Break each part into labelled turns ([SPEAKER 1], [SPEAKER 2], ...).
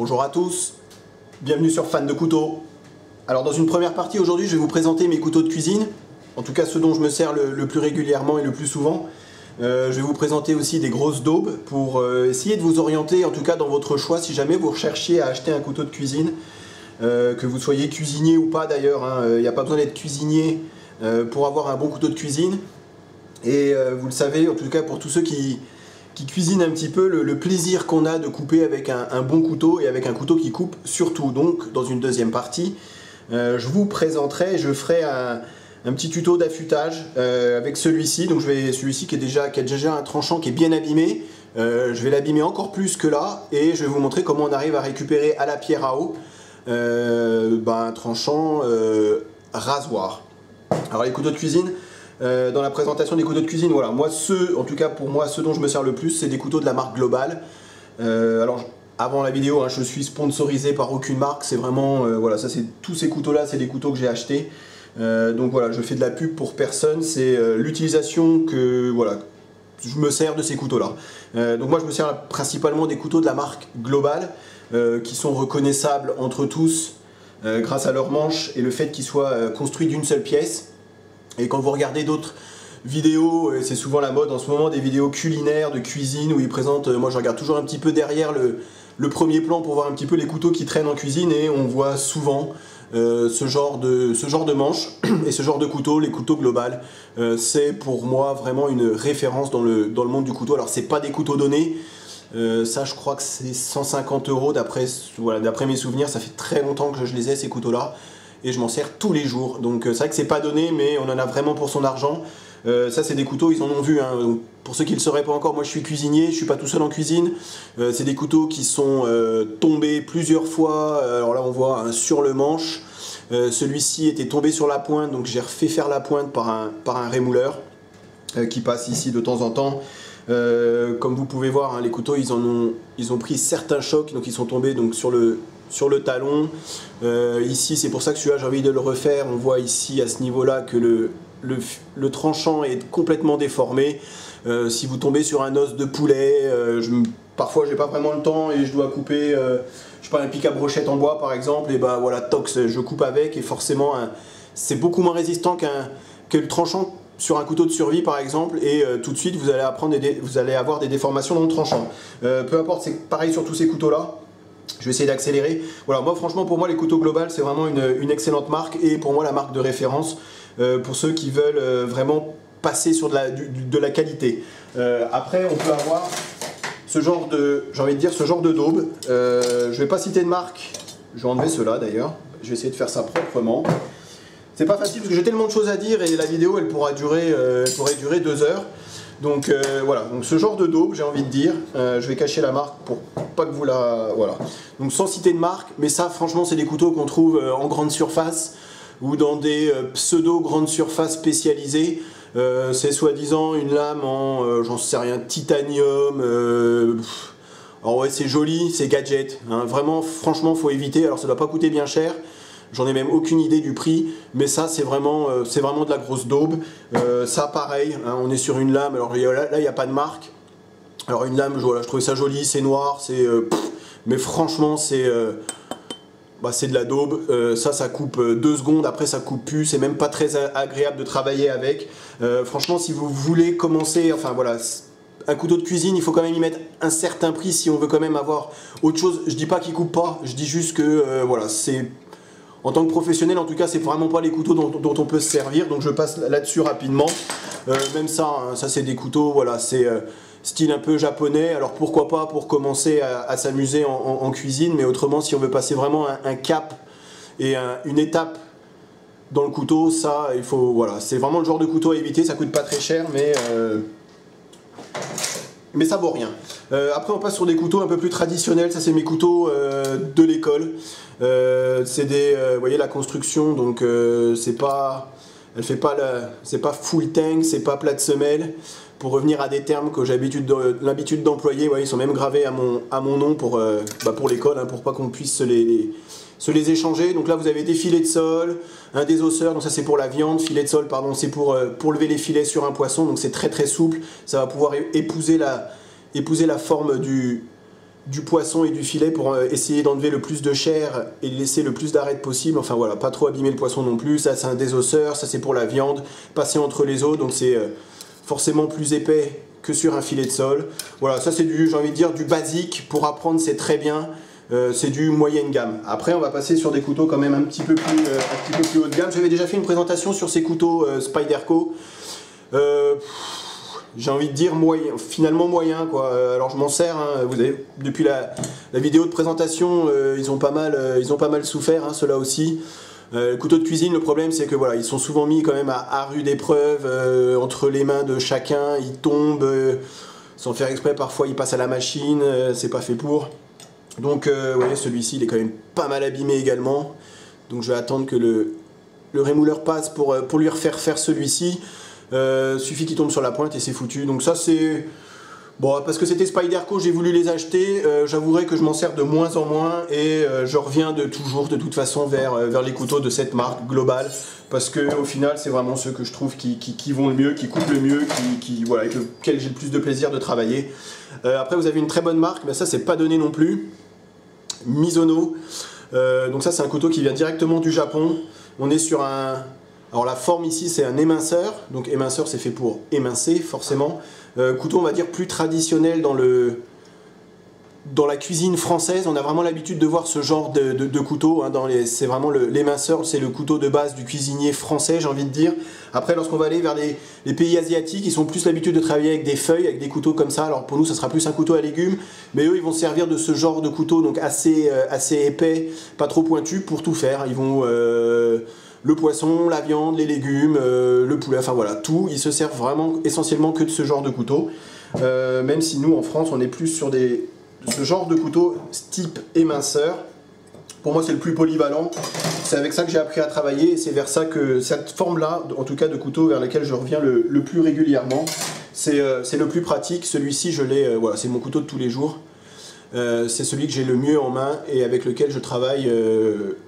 [SPEAKER 1] Bonjour à tous, bienvenue sur Fan de couteaux. Alors dans une première partie aujourd'hui je vais vous présenter mes couteaux de cuisine, en tout cas ceux dont je me sers le, plus régulièrement et le plus souvent. Euh, je vais vous présenter aussi des grosses daubes pour euh, essayer de vous orienter en tout cas dans votre choix si jamais vous recherchiez à acheter un couteau de cuisine. Euh, que vous soyez cuisinier ou pas d'ailleurs, hein, il n'y a pas besoin d'être cuisinier pour avoir un bon couteau de cuisine. Et vous le savez, en tout cas pour tous ceux qui, qui cuisine un petit peu le, plaisir qu'on a de couper avec un, bon couteau et avec un couteau qui coupe surtout. Donc dans une deuxième partie, euh, je vous présenterai, je ferai un, petit tuto d'affûtage euh, avec celui-ci. Donc je vais celui-ci qui est déjà qui a déjà un tranchant qui est bien abîmé. Euh, je vais l'abîmer encore plus que là et je vais vous montrer comment on arrive à récupérer à la pierre à eau ben, un tranchant rasoir. Alors les couteaux de cuisine, euh, dans la présentation des couteaux de cuisine, voilà, moi ceux, en tout cas pour moi, ceux dont je me sers le plus, c'est des couteaux de la marque Global. Euh, alors avant la vidéo, hein, je suis sponsorisé par aucune marque, c'est vraiment, euh, voilà, ça c'est tous ces couteaux-là, c'est des couteaux que j'ai achetés. donc voilà, je fais de la pub pour personne, c'est l'utilisation que, voilà, je me sers de ces couteaux-là. donc moi je me sers principalement des couteaux de la marque Global, qui sont reconnaissables entre tous grâce à leur manche et le fait qu'ils soient construits d'une seule pièce. Et quand vous regardez d'autres vidéos, c'est souvent la mode en ce moment, des vidéos culinaires, de cuisine, où ils présentent, euh, moi je regarde toujours un petit peu derrière le, premier plan pour voir un petit peu les couteaux qui traînent en cuisine, et on voit souvent euh, ce, genre de, ce genre de manche et ce genre de couteau, les couteaux global, euh, c'est pour moi vraiment une référence dans le, dans le monde du couteau. Alors c'est pas des couteaux donnés, ça je crois que c'est 150 euros d'après voilà, mes souvenirs, ça fait très longtemps que je les ai ces couteaux-là et je m'en sers tous les jours. Donc euh, c'est vrai que c'est pas donné, mais on en a vraiment pour son argent. Euh, ça, c'est des couteaux, ils en ont vu. Hein. pour ceux qui ne le sauraient pas encore, moi je suis cuisinier, je suis pas tout seul en cuisine. Euh, c'est des couteaux qui sont tombés plusieurs fois. Alors là, on voit un sur le manche. Celui-ci était tombé sur la pointe, donc j'ai refait faire la pointe par un, par un rémouleur qui passe ici de temps en temps. comme vous pouvez voir, hein, les couteaux, ils, en ont, ils ont pris certains chocs, donc ils sont tombés donc, sur le, sur le talon. Euh, ici, c'est pour ça que celui-là, j'ai envie de le refaire. On voit ici, à ce niveau-là, que le, tranchant est complètement déformé. Euh, si vous tombez sur un os de poulet, euh, je, parfois j'ai pas vraiment le temps et je dois couper, je sais pas, un pic à brochette en bois par exemple, et bah voilà, tox, je coupe avec et forcément c'est beaucoup moins résistant qu'un que le tranchant sur un couteau de survie par exemple et tout de suite vous allez, apprendre vous allez avoir des déformations dans le tranchant. peu importe, c'est pareil sur tous ces couteaux là. Je vais essayer d'accélérer. Voilà, moi franchement pour moi les couteaux global c'est vraiment une, excellente marque et pour moi la marque de référence euh, pour ceux qui veulent euh, vraiment passer sur de la, qualité. Euh, après on peut avoir ce genre de, j'ai envie de dire ce genre de daube. je vais pas citer de marque, je vais enlever cela d'ailleurs. Je vais essayer de faire ça proprement. C'est pas facile parce que j'ai tellement de choses à dire et la vidéo elle pourra durer, elle pourrait durer deux heures. Donc euh, voilà, ce genre de daube, j'ai envie de dire, euh, je vais cacher la marque pour pas que vous la... Voilà. Donc sans citer de marque, mais ça franchement c'est des couteaux qu'on trouve euh, en grande surface ou dans des pseudo grandes surfaces spécialisées. c'est soi-disant une lame en, j'en sais rien, titanium. alors ouais c'est joli, c'est gadget. Hein. Vraiment franchement faut éviter, alors ça doit pas coûter bien cher. J'en ai même aucune idée du prix, mais ça c'est vraiment, euh, vraiment de la grosse daube. Euh, ça pareil, hein, on est sur une lame, alors là il n'y a pas de marque. Alors une lame, je trouvais ça joli, c'est noir, c'est, euh, mais franchement c'est bah, de la daube, ça ça coupe deux secondes, après ça coupe plus, c'est même pas très agréable de travailler avec. franchement si vous voulez commencer, enfin voilà, un couteau de cuisine, il faut quand même y mettre un certain prix si on veut quand même avoir autre chose. Je dis pas qu'il coupe pas, je dis juste que voilà, c'est en tant que professionnel, en tout cas, c'est vraiment pas les couteaux dont, on peut se servir, donc je passe là-dessus rapidement. Euh, même ça, hein, ça c'est des couteaux, voilà, c'est euh, style un peu japonais. Alors pourquoi pas pour commencer à, s'amuser en, cuisine, mais autrement, si on veut passer vraiment un, cap et une étape dans le couteau, ça, il faut, voilà, c'est vraiment le genre de couteau à éviter. Ça coûte pas très cher, mais euh, mais ça vaut rien. après, on passe sur des couteaux un peu plus traditionnels. Ça, c'est mes couteaux de l'école. Euh, c'est des, euh, vous voyez la construction, donc euh, c'est pas, elle fait pas c'est pas full tank, c'est pas plat de semelle. Pour revenir à des termes que j'ai l'habitude d'employer, ils sont même gravés à mon, à mon nom pour, bah, pour l'école, hein, pour pas qu'on puisse se les, se les échanger. Donc là, vous avez des filets de sol, un désosseur, donc ça c'est pour la viande, filet de sol, pardon, c'est pour, pour lever les filets sur un poisson, donc c'est très très souple. Ça va pouvoir épouser la, épouser la forme du, du poisson et du filet pour euh, essayer d'enlever le plus de chair et laisser le plus d'arêtes possible. Enfin voilà, pas trop abîmer le poisson non plus. Ça c'est un désosseur, ça c'est pour la viande, passer entre les os, donc c'est euh, forcément plus épais que sur un filet de sol. Voilà, ça c'est du, j'ai envie de dire, du basique. Pour apprendre c'est très bien. Euh, c'est du moyenne gamme. Après, on va passer sur des couteaux quand même un petit peu plus, plus haut de gamme. J'avais déjà fait une présentation sur ces couteaux Spyderco j'ai envie de dire moyen, finalement moyen quoi. Euh, alors je m'en sers, hein, depuis la, vidéo de présentation, euh, ils ont pas mal, euh, ils ont pas mal souffert, hein, ceux-là aussi. le couteau de cuisine, le problème c'est que voilà, ils sont souvent mis quand même à, rude épreuve entre les mains de chacun, ils tombent sans faire exprès, parfois ils passent à la machine, c'est pas fait pour. Donc vous voyez, celui-ci il est quand même pas mal abîmé également. Donc je vais attendre que le, le rémouleur passe pour, pour lui refaire faire celui-ci. Euh, suffit qu'il tombe sur la pointe et c'est foutu. Donc ça c'est... Bon, parce que c'était Spyderco, j'ai voulu les acheter. Euh, j'avouerai que je m'en sers de moins en moins et euh, je reviens de toujours, de toute façon, vers, vers les couteaux de cette marque globale. Parce que au final, c'est vraiment ceux que je trouve qui, qui, vont le mieux, qui coupent le mieux, qui, voilà, avec lesquels j'ai le plus de plaisir de travailler. après, vous avez une très bonne marque, mais ça, c'est pas donné non plus. Misono. donc ça, c'est un couteau qui vient directement du Japon. On est sur un, alors la forme ici c'est un éminceur, donc éminceur c'est fait pour émincer forcément. Euh, couteau on va dire plus traditionnel dans le dans la cuisine française, on a vraiment l'habitude de voir ce genre de, couteau. Hein, c'est vraiment l'éminceur, c'est le couteau de base du cuisinier français, j'ai envie de dire. Après, lorsqu'on va aller vers les, pays asiatiques, ils ont plus l'habitude de travailler avec des feuilles, avec des couteaux comme ça. Alors pour nous, ça sera plus un couteau à légumes, mais eux, ils vont servir de ce genre de couteau, donc assez, euh, épais, pas trop pointu, pour tout faire. Ils vont euh, le poisson, la viande, les légumes, euh, le poulet, enfin voilà, tout. Ils se servent vraiment essentiellement que de ce genre de couteau. Même si nous, en France, on est plus sur des, ce genre de couteau type éminceur. Pour moi, c'est le plus polyvalent. C'est avec ça que j'ai appris à travailler et c'est vers ça que cette forme-là, en tout cas de couteau vers laquelle je reviens le, plus régulièrement, euh, c'est le plus pratique. Celui-ci, je l'ai, voilà, c'est mon couteau de tous les jours. Euh, c'est celui que j'ai le mieux en main et avec lequel je travaille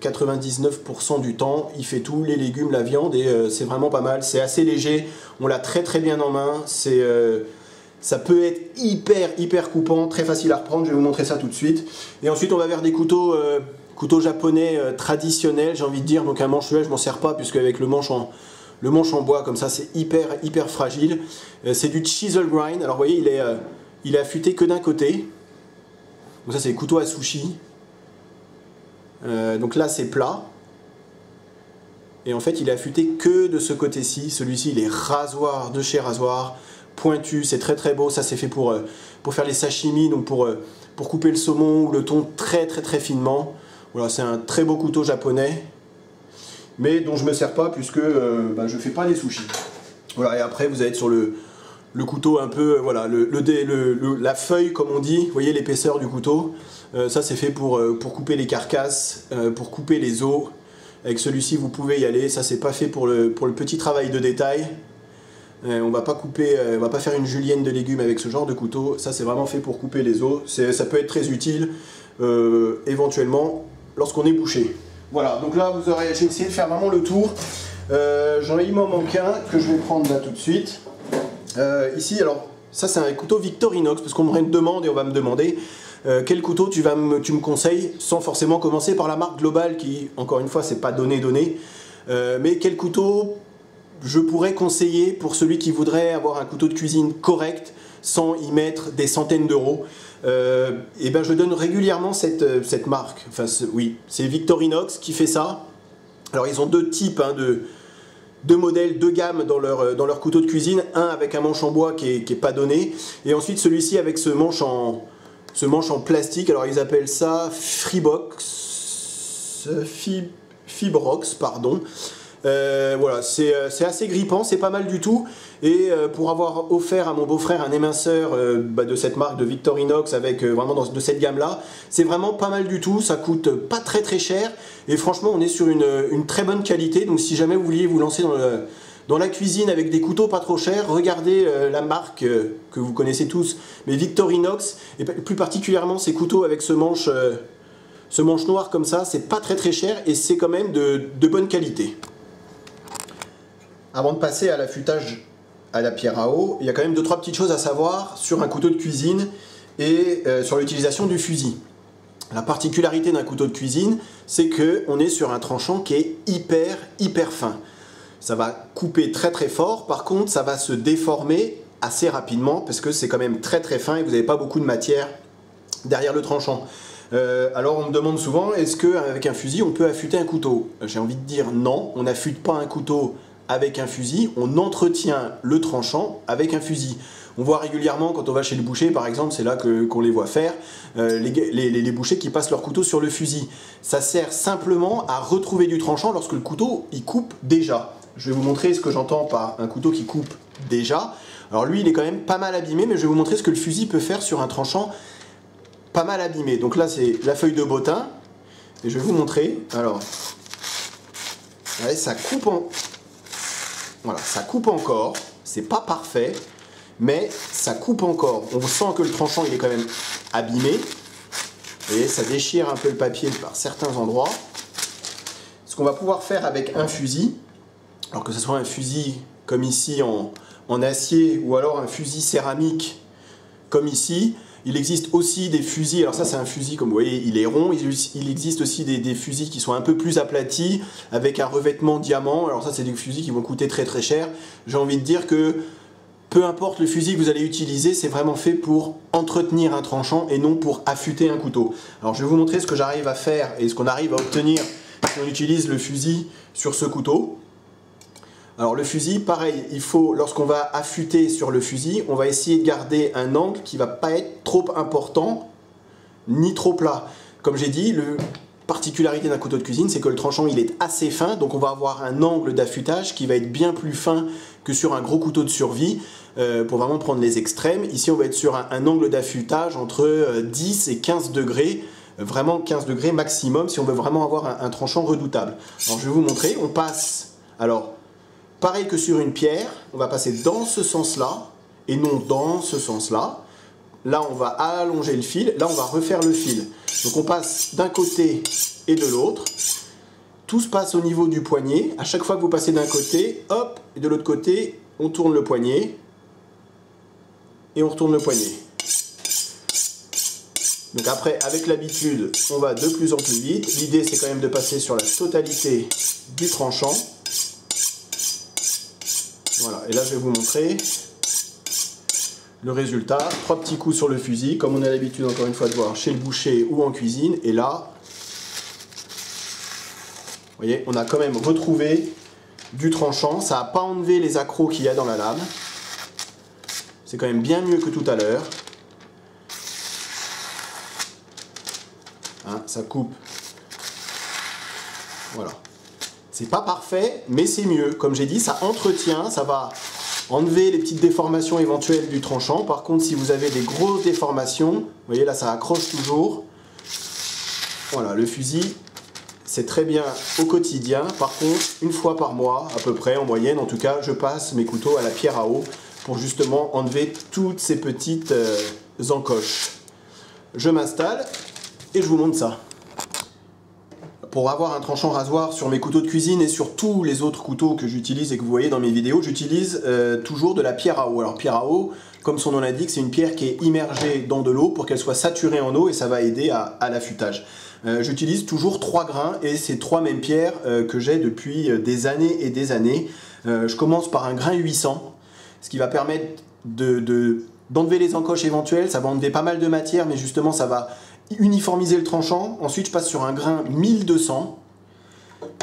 [SPEAKER 1] 99% euh, du temps. Il fait tout, les légumes, la viande et euh, c'est vraiment pas mal. C'est assez léger, on l'a très très bien en main. C'est, ça peut être hyper hyper coupant, très facile à reprendre. Je vais vous montrer ça tout de suite. Et ensuite on va vers des couteaux, couteaux japonais traditionnels, j'ai envie de dire. Donc un manche je m'en sers pas puisque avec le manche en le manche en bois comme ça, c'est hyper hyper fragile. c'est du chisel grind. Alors vous voyez, il est, il est affûté que d'un côté. Donc ça c'est couteau à sushi. Euh, donc là c'est plat. Et en fait il est affûté que de ce côté-ci. Celui-ci il est rasoir de chez rasoir, pointu, c'est très très beau. Ça c'est fait pour, euh, pour faire les sashimi, donc pour, euh, pour couper le saumon ou le thon très très très finement. Voilà, c'est un très beau couteau japonais, mais dont je me sers pas puisque bah, je fais pas les sushis. Voilà, et après vous allez être sur le, le couteau un peu, voilà, le, la feuille comme on dit, vous voyez l'épaisseur du couteau, euh, ça c'est fait pour, euh, couper les carcasses, euh, pour couper les os. Avec celui-ci vous pouvez y aller, ça c'est pas fait le, pour le petit travail de détail. On va pas couper, on va pas faire une julienne de légumes avec ce genre de couteau, ça c'est vraiment fait pour couper les os. Ça peut être très utile éventuellement lorsqu'on est bouché. Voilà, donc là vous aurez, j'ai essayé de faire vraiment le tour. J'en ai, il m'en manque que je vais prendre là tout de suite. Euh, ici, alors, ça c'est un couteau Victorinox, parce qu'on me demande et on va me demander euh, quel couteau tu, vas me, tu me conseilles, sans forcément commencer par la marque globale qui, encore une fois, c'est pas donné donné. Euh, mais quel couteau je pourrais conseiller pour celui qui voudrait avoir un couteau de cuisine correct sans y mettre des centaines d'euros Et eh ben je donne régulièrement cette, cette marque. Enfin, oui, c'est Victorinox qui fait ça. Alors ils ont deux types hein, de, deux modèles, deux gammes dans leur, euh, dans leur couteau de cuisine, un avec un manche en bois qui n'est pas donné, et ensuite celui-ci avec ce manche en, ce manche en plastique, alors ils appellent ça Freebox, Fibrox, pardon. Euh, voilà, euh, c'est assez grippant, c'est pas mal du tout. Et pour avoir offert à mon beau-frère un éminceur bah, de cette marque de Victorinox avec vraiment de cette gamme-là, c'est vraiment pas mal du tout. Ça coûte pas très très cher. Et franchement, on est sur une, très bonne qualité. Donc si jamais vous vouliez vous lancer dans, la cuisine avec des couteaux pas trop chers, regardez la marque que vous connaissez tous, mais Victorinox, et plus particulièrement ces couteaux avec ce manche, noir comme ça, c'est pas très très cher et c'est quand même de bonne qualité. Avant de passer à l'affûtage à la pierre à eau, il y a quand même deux trois petites choses à savoir sur un couteau de cuisine et sur l'utilisation du fusil. La particularité d'un couteau de cuisine, c'est qu'on est sur un tranchant qui est hyper, hyper fin. Ça va couper très très fort, par contre ça va se déformer assez rapidement parce que c'est quand même très très fin et vous n'avez pas beaucoup de matière derrière le tranchant. Euh, alors on me demande souvent, est-ce qu'avec un fusil on peut affûter un couteau? J'ai envie de dire non, on n'affûte pas un couteau avec un fusil, on entretient le tranchant avec un fusil. On voit régulièrement quand on va chez le boucher, par exemple, c'est là qu'on les voit faire, euh, les, bouchers qui passent leur couteau sur le fusil. Ça sert simplement à retrouver du tranchant lorsque le couteau il coupe déjà. Je vais vous montrer ce que j'entends par un couteau qui coupe déjà. Alors lui, il est quand même pas mal abîmé, mais je vais vous montrer ce que le fusil peut faire sur un tranchant pas mal abîmé. Donc là, c'est la feuille de bottin. Et je vais vous montrer. Alors, ça coupe en... Voilà, ça coupe encore. C'est pas parfait, mais ça coupe encore. On sent que le tranchant, est quand même abîmé. Et ça déchire un peu le papier par certains endroits. Ce qu'on va pouvoir faire avec un fusil, alors que ce soit un fusil comme ici en acier ou alors un fusil céramique comme ici, il existe aussi des fusils, alors ça c'est un fusil comme vous voyez, il est rond, il, existe aussi des, fusils qui sont un peu plus aplatis, avec un revêtement diamant, alors ça c'est des fusils qui vont coûter très très cher. J'ai envie de dire que peu importe le fusil que vous allez utiliser, c'est vraiment fait pour entretenir un tranchant et non pour affûter un couteau. Alors je vais vous montrer ce que j'arrive à faire et ce qu'on arrive à obtenir si on utilise le fusil sur ce couteau. Alors le fusil, pareil, il faut, lorsqu'on va affûter sur le fusil, on va essayer de garder un angle qui va pas être trop important ni trop plat. Comme j'ai dit, la particularité d'un couteau de cuisine, c'est que le tranchant il est assez fin, donc on va avoir un angle d'affûtage qui va être bien plus fin que sur un gros couteau de survie euh, pour vraiment prendre les extrêmes. Ici, on va être sur un, angle d'affûtage entre 10 euh, et 15 degrés euh, vraiment 15 degrés maximum si on veut vraiment avoir un, un tranchant redoutable. Alors je vais vous montrer, on passe alors Pareil que sur une pierre, on va passer dans ce sens-là et non dans ce sens-là. Là, on va allonger le fil. Là, on va refaire le fil. Donc, on passe d'un côté et de l'autre. Tout se passe au niveau du poignet. À chaque fois que vous passez d'un côté, hop, et de l'autre côté, on tourne le poignet. Et on retourne le poignet. Donc après, avec l'habitude, on va de plus en plus vite. L'idée, c'est quand même de passer sur la totalité du tranchant. Voilà, et là je vais vous montrer le résultat. Trois petits coups sur le fusil, comme on a l'habitude encore une fois de voir chez le boucher ou en cuisine. Et là, vous voyez, on a quand même retrouvé du tranchant. Ça n'a pas enlevé les accros qu'il y a dans la lame. C'est quand même bien mieux que tout à l'heure. Hein, ça coupe. Voilà. C'est pas parfait, mais c'est mieux. Comme j'ai dit, ça entretient, ça va enlever les petites déformations éventuelles du tranchant. Par contre, si vous avez des grosses déformations, vous voyez là, ça accroche toujours. Voilà, le fusil, c'est très bien au quotidien. Par contre, une fois par mois, à peu près, en moyenne, en tout cas, je passe mes couteaux à la pierre à eau pour justement enlever toutes ces petites euh, encoches. Je m'installe et je vous montre ça pour avoir un tranchant rasoir sur mes couteaux de cuisine et sur tous les autres couteaux que j'utilise et que vous voyez dans mes vidéos, j'utilise euh, toujours de la pierre à eau. Alors pierre à eau, comme son nom l'indique, c'est une pierre qui est immergée dans de l'eau pour qu'elle soit saturée en eau et ça va aider à, l'affûtage. Euh, j'utilise toujours trois grains et c'est trois mêmes pierres euh, que j'ai depuis des années et des années. je commence par un grain 800, ce qui va permettre de d'enlever les encoches éventuelles, ça va enlever pas mal de matière, mais justement ça va uniformiser le tranchant. Ensuite, je passe sur un grain 1200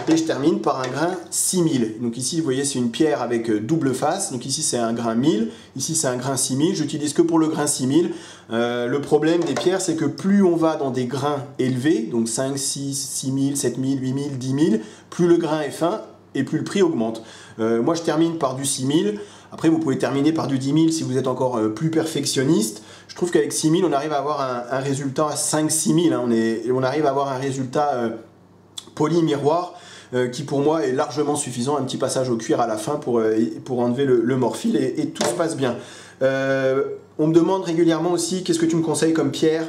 [SPEAKER 1] et je termine par un grain 6000. Donc ici, vous voyez, c'est une pierre avec euh, double face. Donc ici, c'est un grain 1000. Ici, c'est un grain 6000. J'utilise que pour le grain 6000. Euh, le problème des pierres, c'est que plus on va dans des grains élevés, donc 5, 6, 6000, 7000, 8000, 10000, plus le grain est fin et plus le prix augmente. Euh, moi, je termine par du 6000. Après, vous pouvez terminer par du 10 000 si vous êtes encore euh, plus perfectionniste. Je trouve qu'avec 6 000, on arrive à avoir un, résultat à 5-6 000. Hein. on, on arrive à avoir un résultat euh, poly-miroir euh, qui pour moi est largement suffisant. Un petit passage au cuir à la fin pour, pour enlever le, morphile et, tout se passe bien. on me demande régulièrement aussi qu'est-ce que tu me conseilles comme pierre?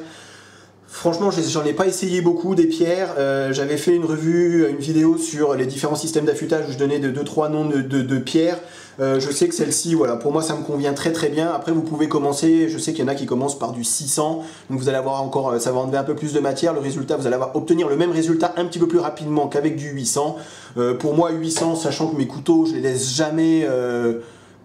[SPEAKER 1] Franchement, j'en ai pas essayé beaucoup des pierres. Euh, j'avais fait une revue, une vidéo sur les différents systèmes d'affûtage où je donnais 2-3 noms de, pierres. Euh, je sais que celle-ci, voilà, pour moi ça me convient très très bien. Après, vous pouvez commencer, je sais qu'il y en a qui commencent par du 600, donc vous allez avoir encore, ça va enlever un peu plus de matière. Le résultat, vous allez avoir, obtenir le même résultat un petit peu plus rapidement qu'avec du 800. pour moi, 800, sachant que mes couteaux, je les laisse jamais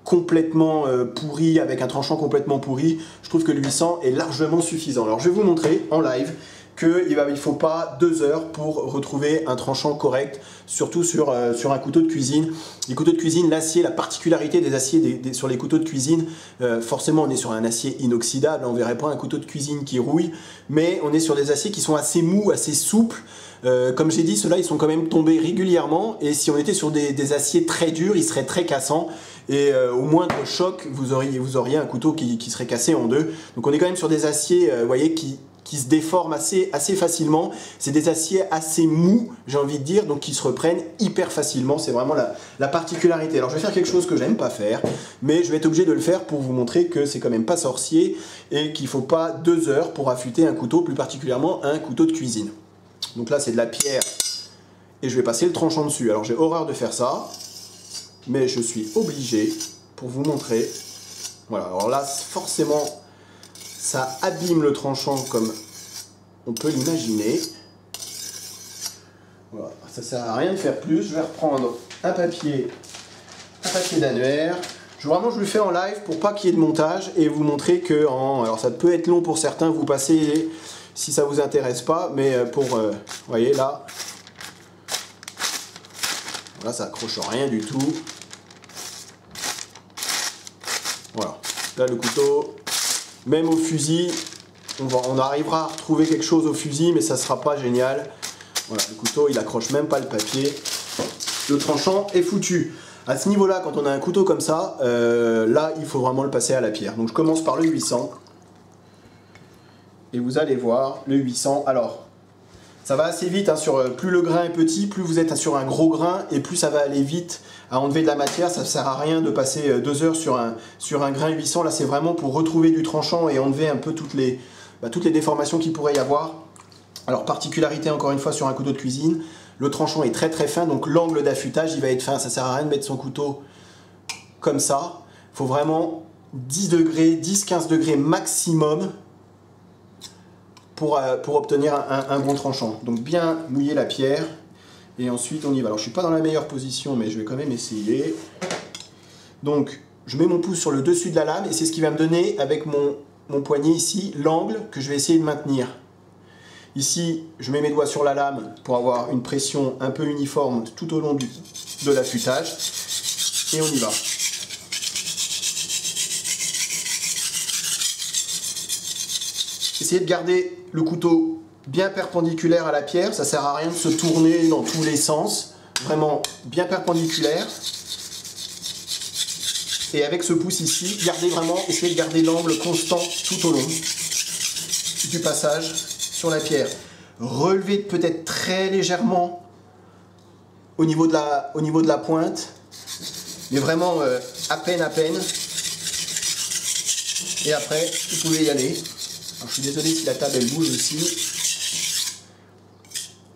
[SPEAKER 1] complètement euh, pourri, avec un tranchant complètement pourri, je trouve que le 800 est largement suffisant. Alors je vais vous montrer en live qu'il ne faut pas deux heures pour retrouver un tranchant correct, surtout sur, euh, sur un couteau de cuisine. Les couteaux de cuisine, l'acier, la particularité des aciers sur les couteaux de cuisine, euh, forcément on est sur un acier inoxydable, on ne verrait pas un couteau de cuisine qui rouille, mais on est sur des aciers qui sont assez mous, assez souples, comme j'ai dit, ceux-là, ils sont quand même tombés régulièrement. Et si on était sur des, aciers très durs, ils seraient très cassants. Et euh, au moindre choc, vous auriez, un couteau qui, serait cassé en deux. Donc on est quand même sur des aciers, euh, voyez, qui, se déforment assez, assez facilement. C'est des aciers assez mous, j'ai envie de dire, donc qui se reprennent hyper facilement. C'est vraiment la, la, particularité. Alors je vais faire quelque chose que j'aime pas faire, mais je vais être obligé de le faire pour vous montrer que c'est quand même pas sorcier et qu'il faut pas deux heures pour affûter un couteau, plus particulièrement un couteau de cuisine. Donc là, c'est de la pierre et je vais passer le tranchant dessus. Alors j'ai horreur de faire ça, mais je suis obligé pour vous montrer. Voilà, alors là, forcément, ça abîme le tranchant comme on peut l'imaginer. Voilà, ça sert à rien de faire plus. Je vais reprendre un papier, un papier d'annuaire. Vraiment, je le fais en live pour pas qu'il y ait de montage et vous montrer que, en, alors ça peut être long pour certains, vous passez si ça vous intéresse pas, mais euh, pour, vous euh, voyez là, là ça accroche rien du tout. Voilà, là le couteau, même au fusil, on, va, on arrivera à retrouver quelque chose au fusil, mais ça sera pas génial. Voilà, le couteau il accroche même pas le papier. Le tranchant est foutu. À ce niveau-là, quand on a un couteau comme ça, euh, là, il faut vraiment le passer à la pierre. Donc je commence par le 800 et vous allez voir le 800. Alors, ça va assez vite, hein, sur, euh, plus le grain est petit, plus vous êtes sur un gros grain et plus ça va aller vite à enlever de la matière. Ça ne sert à rien de passer euh, deux heures sur un, sur un grain 800. Là, c'est vraiment pour retrouver du tranchant et enlever un peu toutes les, bah, toutes les déformations qu'il pourrait y avoir. Alors, particularité encore une fois sur un couteau de cuisine, le tranchant est très très fin, donc l'angle d'affûtage il va être fin. Ça sert à rien de mettre son couteau comme ça. Il faut vraiment 10 degrés, 10-15 degrés maximum pour, euh, pour obtenir un, bon tranchant. Donc bien mouiller la pierre et ensuite on y va. Alors je suis pas dans la meilleure position mais je vais quand même essayer. Donc je mets mon pouce sur le dessus de la lame et c'est ce qui va me donner avec mon, poignet ici l'angle que je vais essayer de maintenir. Ici, je mets mes doigts sur la lame pour avoir une pression un peu uniforme tout au long de l'affûtage. Et on y va. Essayez de garder le couteau bien perpendiculaire à la pierre, ça sert à rien de se tourner dans tous les sens, vraiment bien perpendiculaire. Et avec ce pouce ici, gardez vraiment, essayez de garder l'angle constant tout au long du passage sur la pierre. Relevez peut-être très légèrement au niveau de la, au niveau de la pointe, mais vraiment euh, à peine à peine. Et après, vous pouvez y aller je suis désolé si la table elle bouge aussi.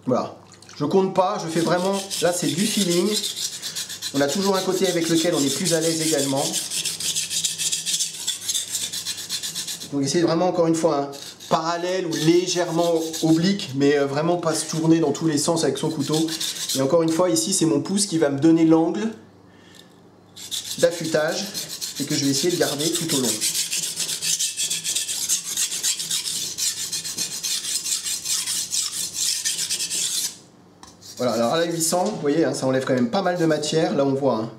[SPEAKER 1] Voilà. Je compte pas, je fais vraiment, là c'est du feeling. On a toujours un côté avec lequel on est plus à l'aise également. Donc essayez vraiment encore une fois un parallèle ou légèrement oblique, mais euh, vraiment pas se tourner dans tous les sens avec son couteau. Et encore une fois, ici c'est mon pouce qui va me donner l'angle d'affûtage et que je vais essayer de garder tout au long. Voilà, alors à la 800, vous voyez, hein, ça enlève quand même pas mal de matière. Là, on voit. Hein.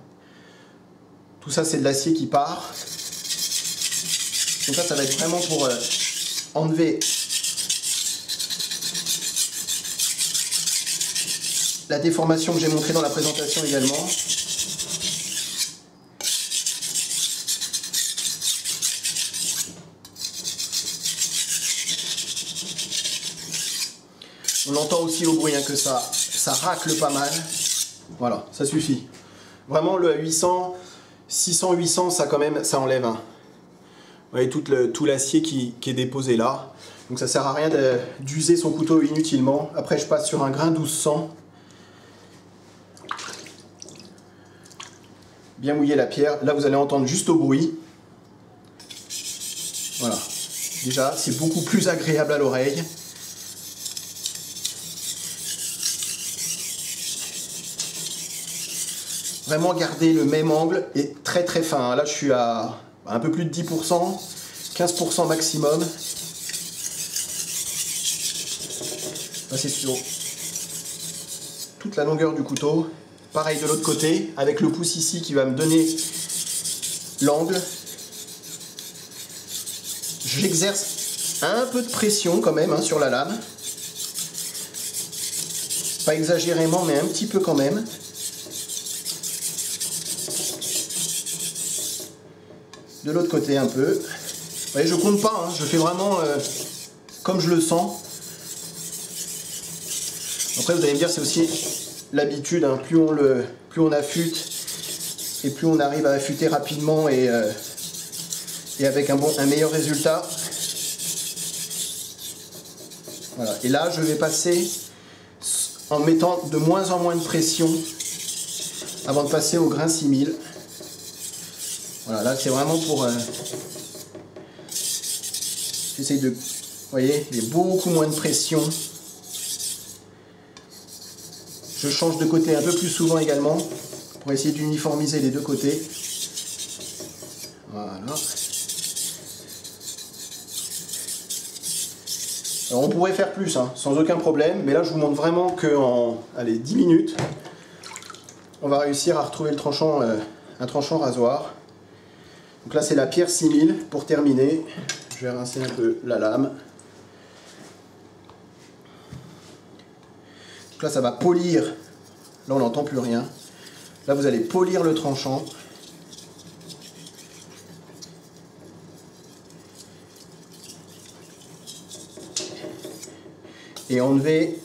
[SPEAKER 1] Tout ça, c'est de l'acier qui part. Donc ça, ça va être vraiment pour euh, enlever la déformation que j'ai montrée dans la présentation également. On entend aussi au bruit hein, que ça ça racle pas mal. Voilà, ça suffit. Vraiment, le 800, 600, 800, ça quand même, ça enlève. Vous voyez tout l'acier qui, est déposé là. Donc ça sert à rien d'user son couteau inutilement. Après je passe sur un grain 1200. Bien mouiller la pierre. Là vous allez entendre juste au bruit. Voilà. Déjà c'est beaucoup plus agréable à l'oreille. Vraiment garder le même angle et très très fin. Là je suis à un peu plus de 10%, 15% maximum. c'est sur toute la longueur du couteau. Pareil de l'autre côté, avec le pouce ici qui va me donner l'angle. J'exerce un peu de pression quand même hein, sur la lame. Pas exagérément, mais un petit peu quand même. De l'autre côté un peu. Vous voyez, je compte pas, hein. je fais vraiment euh, comme je le sens. Après, vous allez me dire, c'est aussi l'habitude. Hein. Plus, on le, plus on affûte et plus on arrive à affûter rapidement et, euh, et avec un, bon, un meilleur résultat. Et là, je vais passer en mettant de moins en moins de pression avant de passer au grain 6000. Voilà, là c'est vraiment pour... Euh, de... Vous voyez, il y a beaucoup moins de pression. Je change de côté un peu plus souvent également pour essayer d'uniformiser les deux côtés. Voilà. Alors on pourrait faire plus, hein, sans aucun problème, mais là je vous montre vraiment qu'en 10 minutes, on va réussir à retrouver le tranchant, euh, un tranchant rasoir. Donc là c'est la pierre 6000 pour terminer. Je vais rincer un peu la lame. là, ça va polir. Là, on n'entend plus rien. Là, vous allez polir le tranchant. Et enlever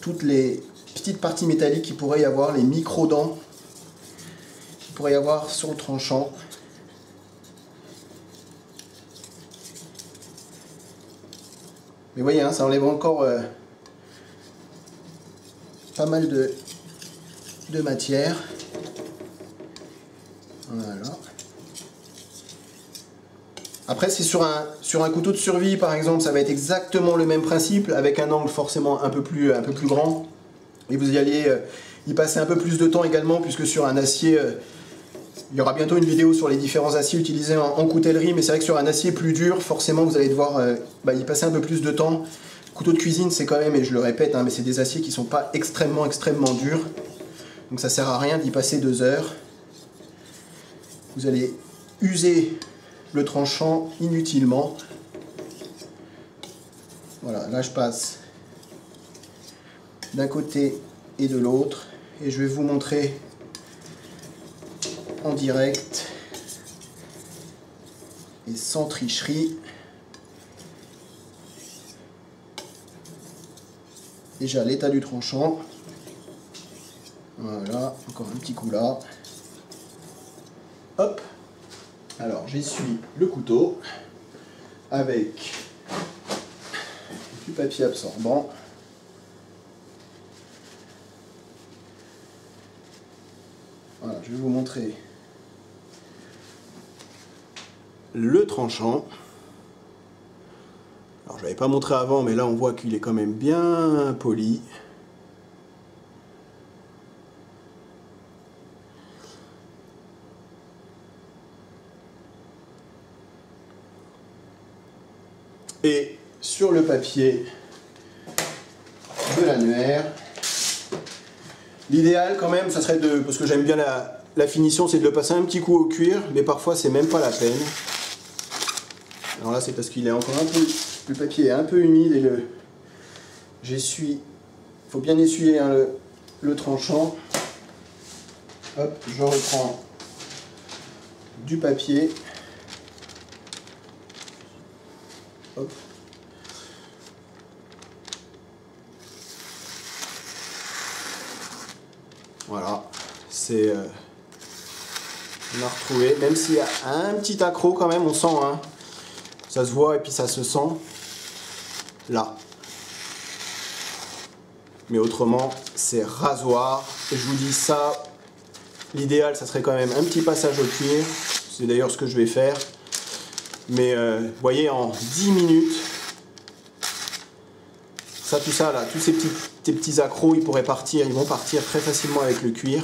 [SPEAKER 1] toutes les petites parties métalliques qu'il pourrait y avoir, les micro-dents qu'il pourrait y avoir sur le tranchant. Mais voyez, hein, ça enlève encore euh, pas mal de, matière. Voilà. Après, c'est sur un, sur un couteau de survie, par exemple, ça va être exactement le même principe, avec un angle forcément un peu plus, un peu plus grand. Et vous y allez euh, y passer un peu plus de temps également, puisque sur un acier, euh, il y aura bientôt une vidéo sur les différents aciers utilisés en, coutellerie, mais c'est vrai que sur un acier plus dur, forcément, vous allez devoir euh, bah, y passer un peu plus de temps. Couteau de cuisine, c'est quand même, et je le répète, hein, mais c'est des aciers qui sont pas extrêmement, extrêmement durs. Donc ça sert à rien d'y passer deux heures. Vous allez user le tranchant inutilement. Voilà, là je passe d'un côté et de l'autre. Et je vais vous montrer en direct et sans tricherie déjà l'état du tranchant. Voilà, encore un petit coup là. Hop. Alors j'essuie le couteau avec du papier absorbant. Voilà, je vais vous montrer le tranchant. Alors je l'avais pas montré avant, mais là on voit qu'il est quand même bien poli. Et sur le papier de l'annuaire, l'idéal quand même, ça serait de, parce que j'aime bien la, finition, c'est de le passer un petit coup au cuir, mais parfois c'est même pas la peine. Alors là c'est parce qu'il est encore un peu le papier est un peu humide et le j'essuie. Il faut bien essuyer hein, le, tranchant. Hop, je reprends du papier. Hop. Voilà, c'est... Euh, on a retrouvé, même s'il y a un petit accro quand même, on sent, hein, ça se voit et puis ça se sent. là. Mais autrement, c'est rasoir. Et je vous dis ça, l'idéal, ça serait quand même un petit passage au cuir. C'est d'ailleurs ce que je vais faire. Mais euh, vous voyez, en 10 minutes, ça, tout ça, là, tous ces petits, petits accros, ils pourraient partir, ils vont partir très facilement avec le cuir.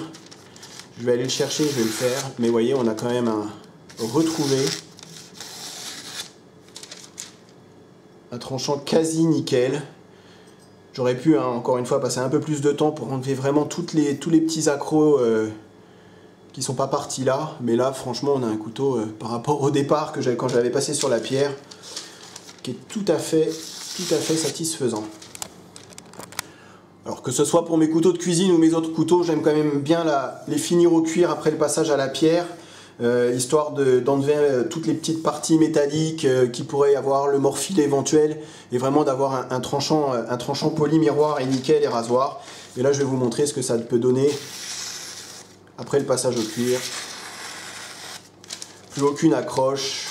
[SPEAKER 1] Je vais aller le chercher, je vais le faire. Mais vous voyez, on a quand même un retrouvé un tranchant quasi nickel. J'aurais pu, hein, encore une fois, passer un peu plus de temps pour enlever vraiment tous les petits accros euh, qui sont pas partis là. Mais là, franchement, on a un couteau euh, par rapport au départ que quand j'avais passé sur la pierre, qui est tout à fait, tout à fait satisfaisant. Alors que ce soit pour mes couteaux de cuisine ou mes autres couteaux, j'aime quand même bien les finir au cuir après le passage à la pierre. Euh, histoire d'enlever euh, toutes les petites parties métalliques euh, qui pourraient avoir, le morphile éventuel, et vraiment d'avoir un, tranchant, un tranchant poli miroir et nickel et rasoir. Et là, je vais vous montrer ce que ça peut donner après le passage au cuir. Plus aucune accroche.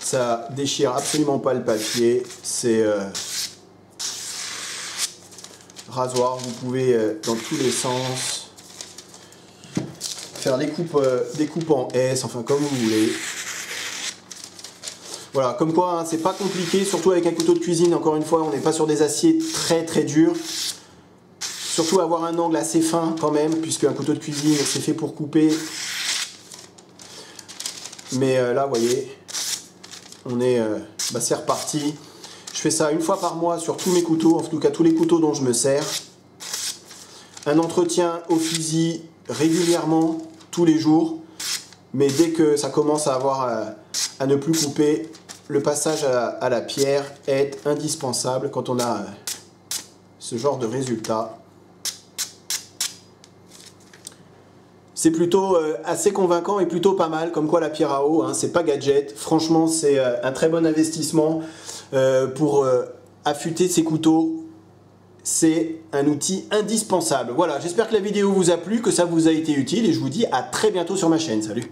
[SPEAKER 1] Ça déchire absolument pas le papier. C'est rasoir, vous pouvez dans tous les sens faire des coupes, euh, des coupes en S, enfin comme vous voulez. Voilà, comme quoi, hein, c'est pas compliqué, surtout avec un couteau de cuisine, encore une fois, on n'est pas sur des aciers très très durs. Surtout avoir un angle assez fin quand même, puisque un couteau de cuisine, c'est fait pour couper. Mais euh, là, vous voyez, on est, euh, bah, c'est reparti. Je fais ça une fois par mois sur tous mes couteaux, en tout cas tous les couteaux dont je me sers. Un entretien au fusil régulièrement, tous les jours, mais dès que ça commence à avoir à, ne plus couper, le passage à, la pierre est indispensable quand on a ce genre de résultat. C'est plutôt euh, assez convaincant et plutôt pas mal, comme quoi la pierre à eau, hein, c'est pas gadget. Franchement, c'est euh, un très bon investissement euh, pour affûter ses couteaux c'est un outil indispensable. Voilà, j'espère que la vidéo vous a plu, que ça vous a été utile et je vous dis à très bientôt sur ma chaîne. Salut